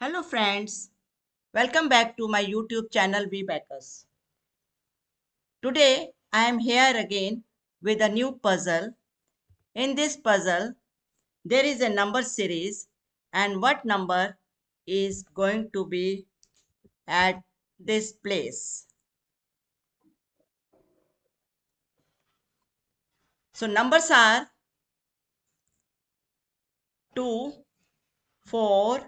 Hello friends, welcome back to my YouTube channel Vbacus. Today I am here again with a new puzzle. In this puzzle, there is a number series and what number is going to be at this place. So numbers are 2, 4,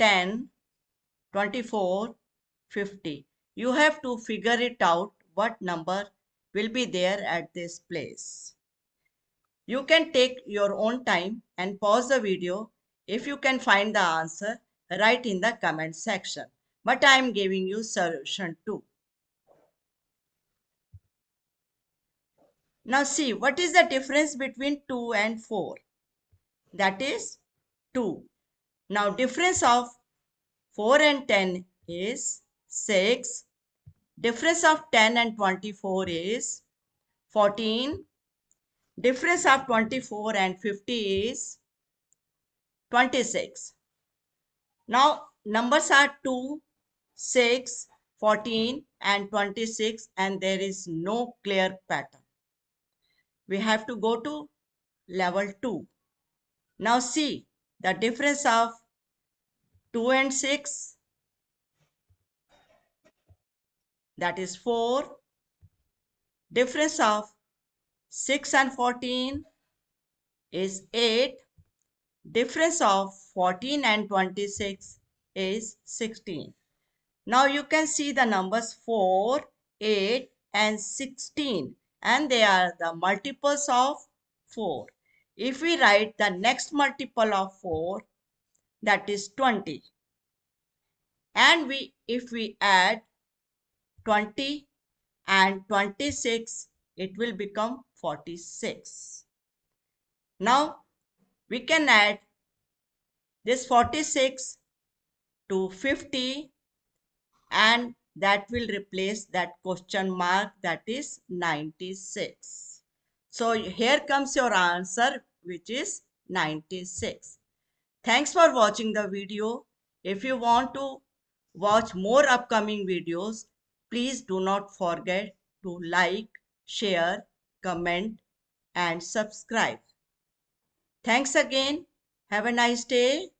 10, 24, 50. You have to figure it out what number will be there at this place. You can take your own time and pause the video. If you can find the answer, write in the comment section. But I am giving you solution too. Now see, what is the difference between 2 and 4? That is 2. Now difference of 4 and 10 is 6. Difference of 10 and 24 is 14. Difference of 24 and 50 is 26. Now numbers are 2, 6, 14 and 26 and there is no clear pattern. We have to go to level 2. Now see the difference of 2 and 6 that is 4 difference of 6 and 14 is 8 difference of 14 and 26 is 16 now you can see the numbers 4 8 and 16 and they are the multiples of 4 if we write the next multiple of 4 that is 20 and we if we add 20 and 26 it will become 46 now we can add this 46 to 50 and that will replace that question mark that is 96 so here comes your answer which is 96 Thanks for watching the video. If you want to watch more upcoming videos, please do not forget to like, share, comment and subscribe. Thanks again. Have a nice day.